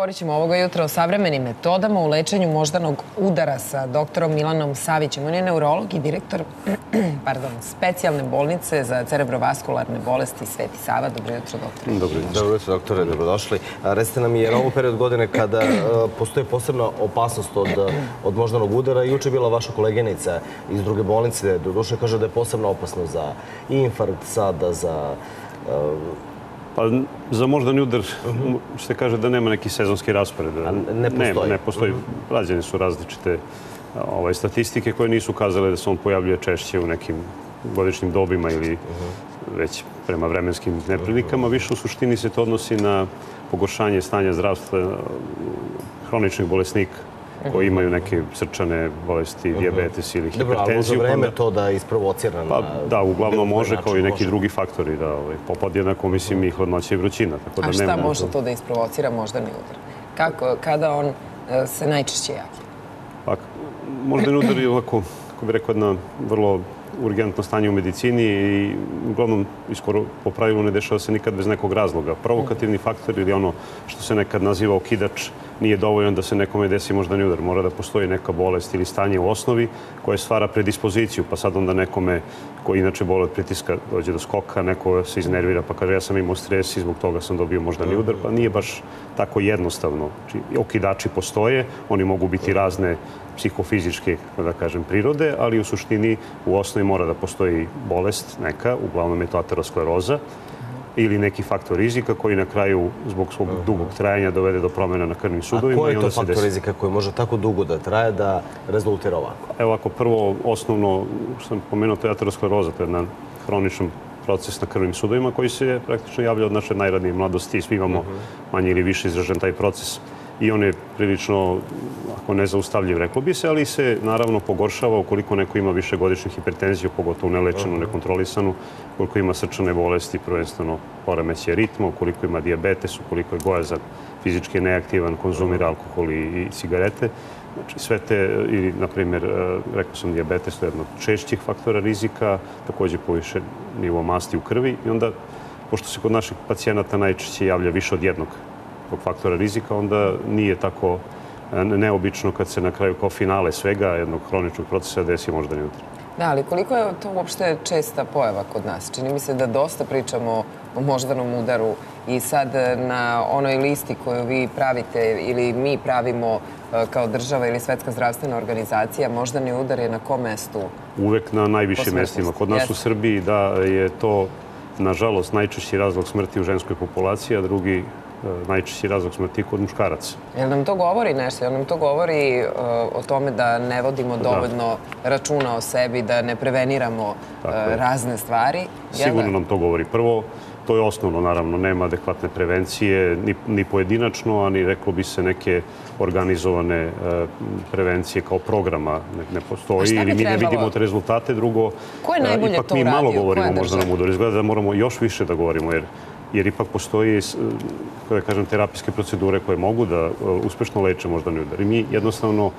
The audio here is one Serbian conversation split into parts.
Govorit ćemo ovoga jutra o savremenim metodama u lečenju moždanog udara sa doktorom Milanom Savićem. On je neurolog i direktor pardon, specijalne bolnice za cerebrovaskularne bolesti Sveti Sava. Dobro jutro, doktore. Dobro jutro. Dobro jutro, doktore, dobrodošli. Recite nam, je ovo period godine kada postoji posebna opasnost od, od moždanog udara? Juče je bila vaša koleginica iz druge bolnice, do duše kaže da je posebno opasno za infarkt, sada za Pa za moždani udar se kaže da nema neki sezonski raspored. A ne postoji? Nema, ne postoji. Rađene su različite ovaj, statistike koje nisu kazale da se on pojavljuje češće u nekim godišnjim dobima ili već prema vremenskim neprilikama. Više u suštini se to odnosi na pogoršanje stanja zdravstva hroničnih bolesnika koji imaju neke srčane bolesti, diabetes ili hipertenziju. Dobro, ali može vreme to da isprovocira Pa da, uglavnom može kao i neki drugi faktori da ovaj, podjednako mislim i hladnoća i vrućina. Tako da A šta nema, može to da isprovocira moždani udar? Kako, kada on e, se najčešće javlja? Pa, moždani udar je ovako, kako bih rekao, jedna vrlo urgentno stanje u medicini i uglavnom iskoro po pravilu ne dešava se nikad bez nekog razloga. Provokativni faktor ili ono što se nekad naziva okidač nije dovoljno da se nekome desi moždani udar. Mora da postoji neka bolest ili stanje u osnovi koje stvara predispoziciju, pa sad onda nekome koji inače bole od pritiska dođe do skoka, neko se iznervira pa kaže ja sam imao stres i zbog toga sam dobio moždani udar, pa nije baš tako jednostavno. Znači, okidači postoje, oni mogu biti razne psihofizičke, da kažem, prirode, ali u suštini u osnovi mora da postoji bolest neka, uglavnom je to ateroskleroza, ili neki faktor rizika koji na kraju zbog svog dugog trajanja dovede do promjena na krvnim sudovima. A koji je to faktor rizika koji može tako dugo da traje da rezultira ovako? Evo ako prvo osnovno, što sam pomenuo, to je ateroskleroza, to je jedan hroničan proces na krvnim sudovima koji se praktično javlja od naše najradnije mladosti. Svi imamo manje ili više izražen taj proces i on je prilično, ako ne zaustavljiv, reklo bi se, ali se naravno pogoršava ukoliko neko ima više godišnju hipertenziju, pogotovo nelečenu, nekontrolisanu, ukoliko ima srčane bolesti, prvenstveno poremeće ritma, ukoliko ima diabetes, ukoliko je gojazan, fizički neaktivan, konzumira alkohol i, i cigarete. Znači sve te, ili na primjer, rekao sam diabetes, to je jedno od češćih faktora rizika, takođe poviše nivo masti u krvi i onda, pošto se kod naših pacijenata najčešće javlja više od jednog tog faktora rizika, onda nije tako neobično kad se na kraju kao finale svega jednog hroničnog procesa desi moždani udar. Da, ali koliko je to uopšte česta pojava kod nas? Čini mi se da dosta pričamo o moždanom udaru i sad na onoj listi koju vi pravite ili mi pravimo kao država ili Svetska zdravstvena organizacija, moždani udar je na kom mestu? Uvek na najvišim mestima. Kod nas u Srbiji da je to, nažalost, najčešći razlog smrti u ženskoj populaciji, a drugi najčešći razlog smrti kod muškaraca. Jel nam to govori nešto? Jel nam to govori uh, o tome da ne vodimo dovoljno da. računa o sebi, da ne preveniramo uh, razne stvari? Sigurno da? nam to govori. Prvo, to je osnovno, naravno, nema adekvatne prevencije, ni, ni pojedinačno, a ni reklo bi se neke organizovane uh, prevencije kao programa ne, ne postoji ili mi ne vidimo te rezultate. Drugo, Ko je najbolje ipak to mi malo govorimo možda nam udaru. Izgleda da moramo još više da govorimo, jer jer ipak postoji da kažem, terapijske procedure koje mogu da uspešno leče moždani udar. I mi jednostavno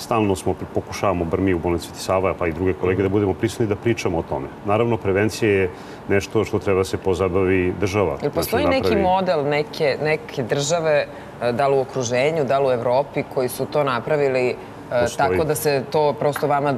stalno smo, pokušavamo, bar mi u bolnici Sveti Sava, pa i druge kolege, da budemo prisutni da pričamo o tome. Naravno, prevencija je nešto što treba se pozabavi država. Ili postoji znači, napravi... neki model neke, neke države, da li u okruženju, da li u Evropi, koji su to napravili postoji. tako da se to prosto vama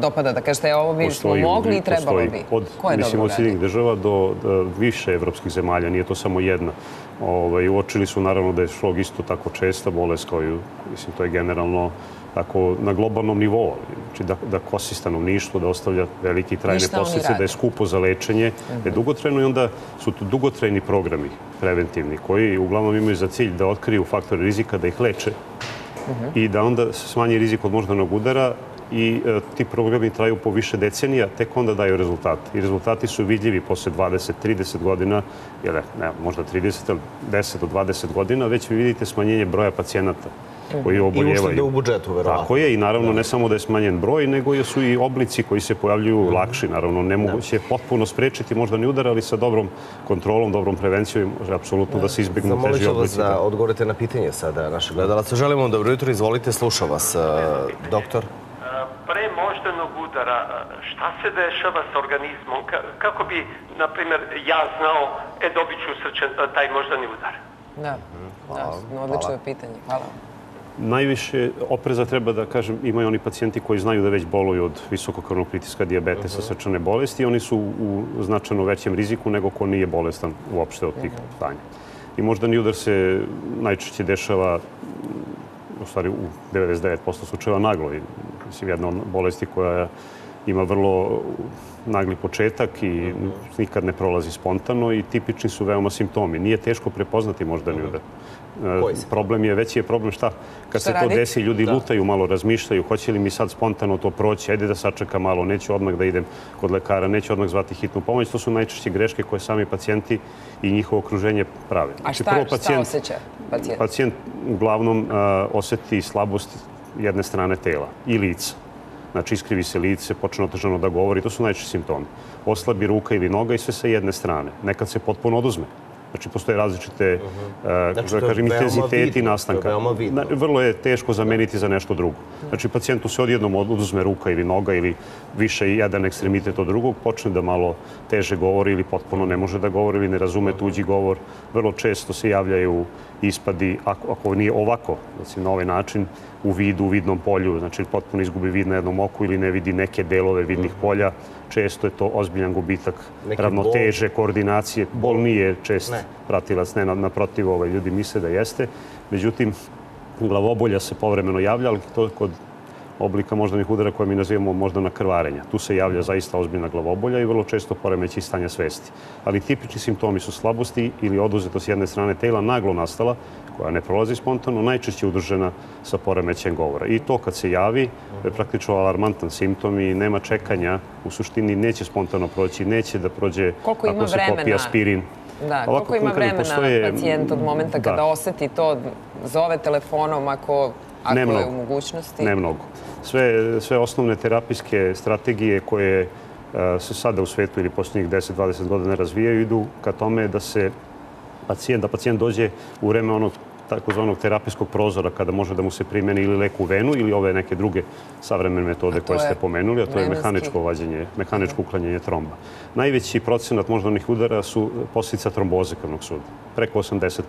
dopada da kažete e, ovo bi smo mogli i trebalo bi? Od, Ko je mislim, od Sjedinjih država do, do više evropskih zemalja, nije to samo jedna. Ovaj, uočili su naravno da je šlog isto tako česta bolest i, mislim, to je generalno tako na globalnom nivou. Znači da, da kosi stanovništvo, da ostavlja veliki trajne posljedice, da je skupo za lečenje, uh -huh. da je dugotrajno i onda su to dugotrajni programi preventivni koji uglavnom imaju za cilj da otkriju faktore rizika, da ih leče uh -huh. i da onda smanji rizik od moždanog udara i e, ti programi traju po više decenija, tek onda daju rezultate. I rezultati su vidljivi posle 20-30 godina, ili ne, možda 30, 10 do 20 godina, već vi vidite smanjenje broja pacijenata koji oboljevaju. I uštede u budžetu, verovatno. Tako je i naravno da. ne samo da je smanjen broj, nego su i oblici koji se pojavljuju mm. lakši. Naravno, nemoguće da. potpuno sprečiti možda ni udar, ali sa dobrom kontrolom, dobrom prevencijom apsolutno da, da se izbjegnu teži oblici. Zamolit ću vas da odgovorite na pitanje sada našeg gledalaca. Želimo dobro jutro, izvolite, sluša vas, doktor moždanog udara, šta se dešava sa organizmom? Kako bi, na primjer, ja znao, e, dobit ću srčan, taj moždani udar? Da. Hvala. Da, odlično Hvala. je pitanje. Hvala. Najviše opreza treba da kažem, imaju oni pacijenti koji znaju da već boluju od visokog krvnog pritiska, dijabetesa, srčane bolesti. Oni su u značajno većem riziku nego ko nije bolestan uopšte od tih stanja. I moždani udar se najčešće dešava u stvari u 99% slučajeva naglo. I, mislim, jedna od bolesti koja ima vrlo nagli početak i nikad ne prolazi spontano i tipični su veoma simptomi. Nije teško prepoznati moždani udar. E, se? Problem je, veći je problem šta? Kad Šta se to raditi? desi, ljudi lutaju, malo razmišljaju, hoće li mi sad spontano to proći, ajde da sačeka malo, neću odmah da idem kod lekara, neću odmah zvati hitnu pomoć. To su najčešće greške koje sami pacijenti i njihovo okruženje prave. A Znači, šta, šta osjeća pacijent? Pacijent uglavnom a, oseti slabost jedne strane tela i lica. Znači, iskrivi se lice, počne otežano da govori, to su najčešći simptomi. Oslabi ruka ili noga i sve sa jedne strane. Nekad se potpuno oduzme. Znači, postoje različite, Znači, da kažem, intenziteti vidno, to je nastanka. veoma vidno. Na- vrlo je teško zameniti za nešto drugo. Znači, pacijentu se odjednom oduzme ruka ili noga ili više jedan ekstremitet od drugog, počne da malo teže govori ili potpuno ne može da govori ili ne razume tuđi govor. Vrlo često se javljaju ispadi, ako, ako nije ovako, znači na ovaj način, u vidu, u vidnom polju, znači potpuno izgubi vid na jednom oku ili ne vidi neke delove vidnih polja. Često je to ozbiljan gubitak Neki ravnoteže, koordinacije. Bol nije čest Ne. Pratilac, ne, naprotiv, ovaj, ljudi misle da jeste. Međutim, glavobolja se povremeno javlja, ali to kod oblika moždanih udara koje mi nazivamo moždana krvarenja. Tu se javlja zaista ozbiljna glavobolja i vrlo često poremeći stanja svesti. Ali tipični simptomi su slabosti ili oduzetost jedne strane tela naglo nastala, koja ne prolazi spontano, najčešće udržena sa poremećajem govora. I to kad se javi, je praktično alarmantan simptom i nema čekanja. U suštini neće spontano proći, neće da prođe Koliko ako se popije vremena? aspirin. Da, Ovako koliko ima vremena postoje- pacijent od momenta kada Da. oseti to, zove telefonom ako, ako Ne je u mogućnosti? Ne mnogo. Sve, sve osnovne terapijske strategije koje e, se sada u svetu ili posljednjih 10-20 godina razvijaju idu ka tome da se pacijent, da pacijent dođe u vreme onog takozvanog terapijskog prozora kada može da mu se primeni ili lek u venu ili ove neke druge savremene metode to koje ste pomenuli, a to je mehaničko vađenje, mehaničko uklanjanje tromba. Najveći procenat moždanih udara su posljedica tromboze krvnog suda, preko 80%.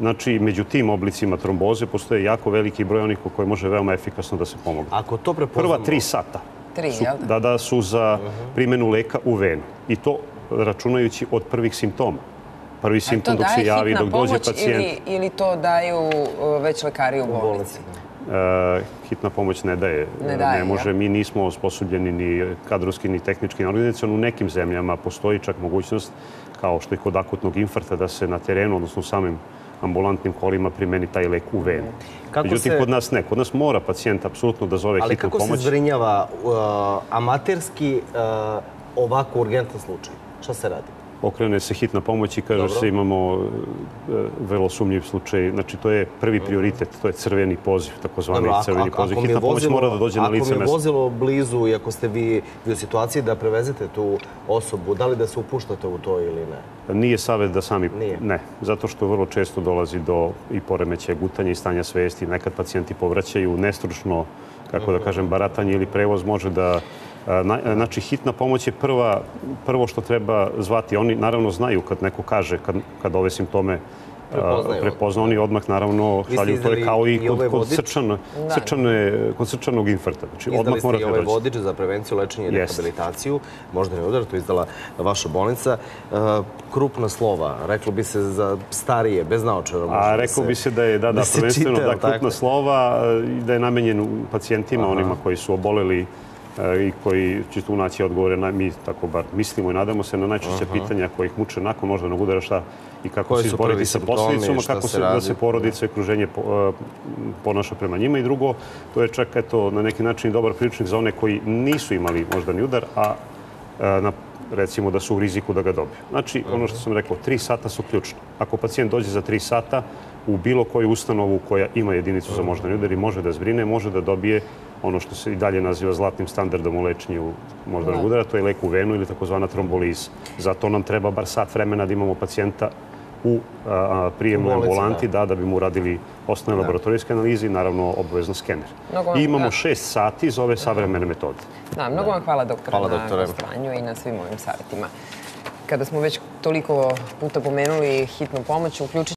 Znači, među tim oblicima tromboze postoje jako veliki broj onih koje može veoma efikasno da se pomogne. Ako to prepoznamo... Prva tri sata Tri, su, jel da? da, da, su za primjenu leka u venu. I to računajući od prvih simptoma. Prvi simptom dok se javi, dok dođe pacijent. ili, ili to daju uh, već lekari u bolnici? E, hitna pomoć ne daje. Ne daje, ne može. Mi nismo osposobljeni ni kadrovski, ni tehnički, ni organizacijalno. U nekim zemljama postoji čak mogućnost, kao što je kod akutnog infarkta, da se na terenu, odnosno u samim ambulantnim kolima primeni taj lek u venu. Kako Međutim, se- kod nas ne. Kod nas mora pacijent apsolutno da zove Ali hitnu kako pomoć. se zbrinjava uh, amaterski uh, ovako urgentan slučaj? Šta se radi? Okrene se hitna pomoć i kaže Dobro. se imamo e, vrlo sumnjiv slučaj. Znači, to je prvi prioritet, to je crveni poziv, takozvani Dobro, crveni poziv. Hitna pomoć mora da dođe na lice Ako mi je mesta. vozilo blizu i ako ste vi, vi u situaciji da prevezete tu osobu, da li da se upuštate u to ili ne? Nije savjet da sami... Nije. Ne, zato što vrlo često dolazi do i poremećaja gutanja i stanja svesti. Nekad pacijenti povraćaju nestručno, kako da kažem, baratanje ili prevoz može da... Znači, hitna pomoć je prva, prvo što treba zvati. Oni naravno znaju kad neko kaže, kad, kad ove simptome Prepoznaju. prepozna, oni odmah naravno ste šalju. To je kao i kod, ovaj kod, Da. srčane, kod srčanog infarkta. Znači, Izdali odmah morate ovaj vodič za prevenciju, lečenje i rehabilitaciju. Možda ne udar, to izdala vaša bolnica. Uh, krupna slova, reklo bi se za starije, bez naočara. A da se- bi se da je, da, da, se prvenstveno da krupna slova e, i da je namenjen pacijentima, onima koji su oboleli e, i koji će tu naći odgovore, na, mi tako bar mislimo i nadamo se na najčešća pitanja koji ih muče nakon moždanog udara šta i kako se izboriti sa šta kako se da se porodica i okruženje po- e, ponaša prema njima. I drugo, to je čak eto, na neki način dobar priručnik za one koji nisu imali moždani udar, a e, na, recimo da su u riziku da ga dobiju. Znači, ono što sam rekao, tri sata su ključne. Ako pacijent dođe za tri sata u bilo koju ustanovu koja ima jedinicu za moždani udar i može da zbrine, može da dobije ono što se i dalje naziva zlatnim standardom u lečenju moždanog udara, to je lek u venu ili takozvana tromboliza. Zato nam treba bar sat vremena da imamo pacijenta u a, prijemnoj ambulanti, da. da. da, bi mu radili osnovne laboratorijske analize i naravno obavezno skener. I imamo da. šest sati za ove savremene metode. Da, mnogo vam hvala doktore Hvala, na gostovanju i na svim ovim savjetima. Kada smo već toliko puta pomenuli hitnu pomoć, uključit